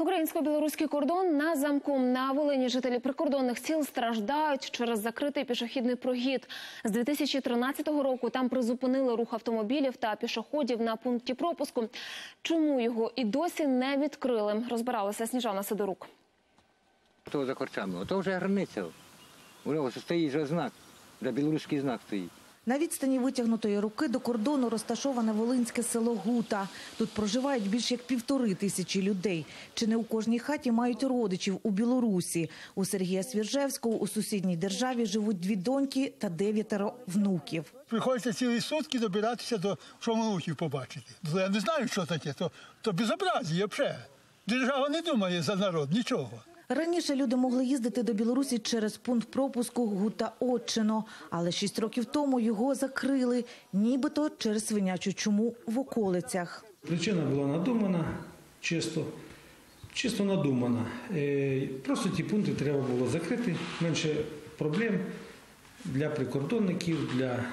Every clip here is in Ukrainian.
Українсько-білоруський кордон на замку на Волині жителі прикордонних сіл страждають через закритий пішохідний прогід. З 2013 року там призупинили рух автомобілів та пішоходів на пункті пропуску. Чому його і досі не відкрили? Розбиралася Сніжана Сидорук. То за корчами, ото вже границя. Уже ось стоїть знак, де білоруський знак стоїть. На відстані витягнутої руки до кордону розташоване волинське село Гута. Тут проживають більш як півтори тисячі людей. Чи не у кожній хаті мають родичів у Білорусі. У Сергія Свіржевського у сусідній державі живуть дві доньки та дев'ятеро внуків. Приходиться цілі сутки добиратися до що внуків побачити. То я не знаю, що таке, то, то безобразі взагалі. Держава не думає за народ, нічого. Раніше люди могли їздити до Білорусі через пункт пропуску Гута Отчино, але шість років тому його закрили, нібито через свинячу чуму в околицях. Причина була надумана, чисто, чисто надумана. Е, Просто ті пункти треба було закрити, менше проблем для прикордонників, для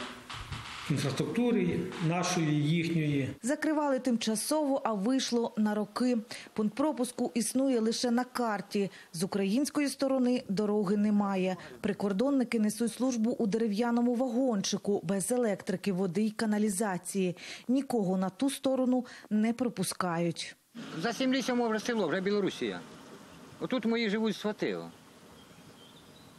інфраструктури нашої, їхньої. Закривали тимчасово, а вийшло на роки. Пункт пропуску існує лише на карті. З української сторони дороги немає. Прикордонники несуть службу у дерев'яному вагончику без електрики, води й каналізації. Нікого на ту сторону не пропускають. За 77 вже село, вже Білорусія. Отут мої живуть свати.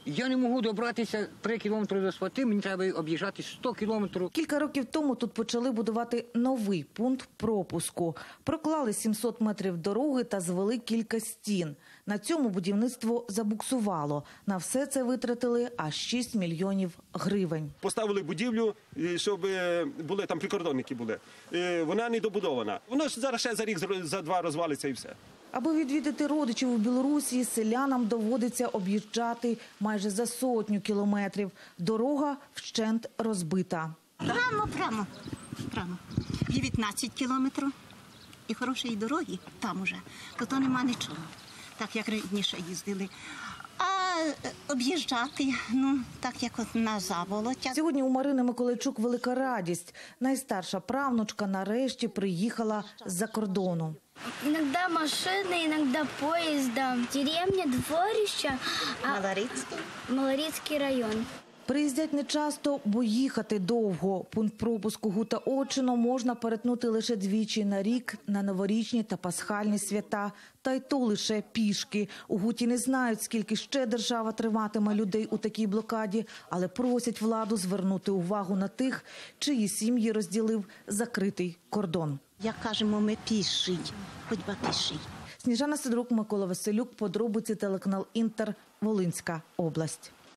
Я не можу добратися 3 кілометри до свати, мені треба об'їжджати 100 кілометрів. Кілька років тому тут почали будувати новий пункт пропуску. Проклали 700 метрів дороги та звели кілька стін. На цьому будівництво забуксувало. На все це витратили аж 6 мільйонів гривень. Поставили будівлю, щоб е, були там прикордонники були. Е, Вона не добудована. Воно ж зараз ще за рік за два розвалиться і все. Аби відвідати родичів у Білорусі, селянам доводиться об'їжджати майже за сотню кілометрів. Дорога вщент розбита. Прямо, прямо, прямо. 19 кілометрів і хорошої дороги там уже, то то нема нічого, так як раніше їздили. А е, об'їжджати, ну так як от на заболоття. Сьогодні у Марини Миколайчук велика радість. Найстарша правнучка нарешті приїхала з-за кордону. Иногда машины, иногда поездом. Деревня, дворище, а Малорицкий район. Приїздять нечасто, бо їхати довго. Пункт пропуску Гута Очино можна перетнути лише двічі на рік на новорічні та пасхальні свята. Та й то лише пішки. У Гуті не знають, скільки ще держава триматиме людей у такій блокаді, але просять владу звернути увагу на тих, чиї сім'ї розділив закритий кордон. Як кажемо, ми піший, хоч би піший. Сніжана Сидорук, Микола Василюк, подробиці телеканал Інтер, Волинська область.